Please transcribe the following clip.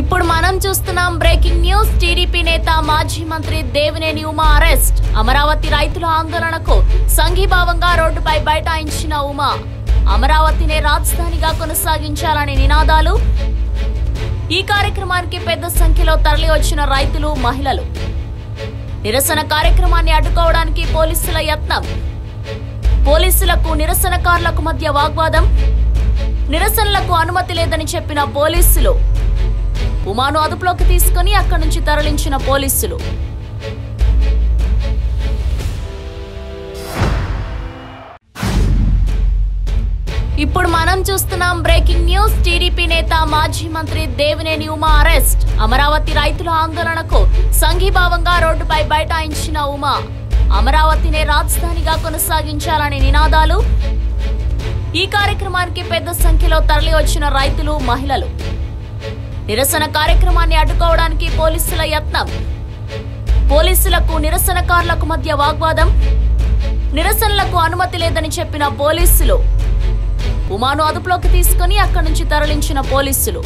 ఇప్పుడు మనం చూస్తున్నాం బ్రేకింగ్ న్యూస్. టీడీపీ నేత మాజీ మంత్రి దేవినేని ఉమా అరెస్ట్. అమరావతి రైతుల ఆందోళనకు సంఘీభావంగా రోడ్డుపై బైఠాయించిన ఉమా. అమరావతినే రాజధానిగా కొనసాగించాలనే నినాదాలు. ఈ కార్యక్రమానికి పెద్ద సంఖ్యలో తరలి వచ్చిన రైతులు మహిళలు. నిరసన కార్యక్రమాన్ని అడ్డుకోవడానికి పోలీసుల యత్నం. పోలీసులకు నిరసనకారులకు మధ్య వాగ్వాదం. నిరసనలకు అనుమతి లేదని చెప్పిన పోలీసులు ఉమాను అదుపులోకి తీసుకుని అక్కడి నుంచి తరలించిన పోలీసులు. ఇప్పుడు మనం చూస్తున్నాం బ్రేకింగ్ న్యూస్. టీడీపీ నేత మాజీ మంత్రి దేవినేని ఉమా అరెస్ట్. అమరావతి రైతుల ఆందోళనకు సంఘీభావంగా రోడ్డుపై బైఠాయించిన ఉమా. అమరావతినే రాజధానిగా కొనసాగించాలనే నినాదాలు. ఈ కార్యక్రమానికి పెద్ద సంఖ్యలో తరలి వచ్చిన రైతులు మహిళలు. నిరసన కార్యక్రమాన్ని అడ్డుకోవడానికి పోలీసుల యత్నం. పోలీసులకు నిరసనకారులకు మధ్య వాగ్వాదం. నిరసనలకు అనుమతి లేదని చెప్పిన పోలీసులు. ఉమాను అదుపులోకి తీసుకుని అక్కడి నుంచి తరలించిన పోలీసులు.